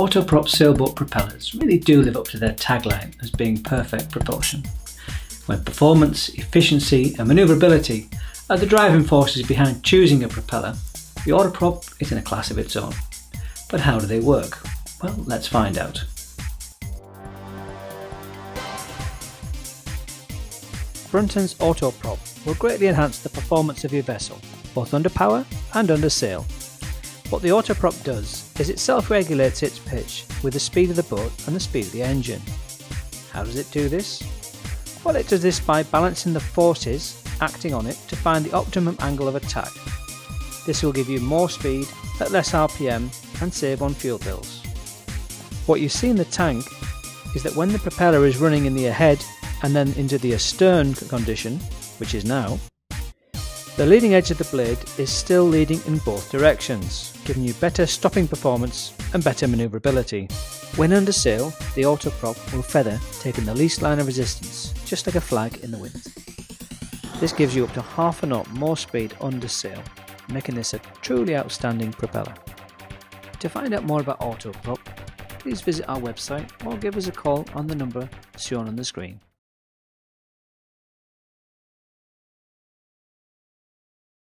Autoprop sailboat propellers really do live up to their tagline as being perfect propulsion. When performance, efficiency and manoeuvrability are the driving forces behind choosing a propeller, the Autoprop is in a class of its own. But how do they work? Well, let's find out. Brunton's Autoprop will greatly enhance the performance of your vessel, both under power and under sail. What the Autoprop does is it self-regulates its pitch with the speed of the boat and the speed of the engine. How does it do this? Well, it does this by balancing the forces acting on it to find the optimum angle of attack. This will give you more speed at less RPM and save on fuel bills. What you see in the tank is that when the propeller is running in the ahead and then into the astern condition, which is now, the leading edge of the blade is still leading in both directions, giving you better stopping performance and better manoeuvrability. When under sail, the autoprop will feather, taking the least line of resistance, just like a flag in the wind. This gives you up to half a knot more speed under sail, making this a truly outstanding propeller. To find out more about autoprop, please visit our website or give us a call on the number shown on the screen.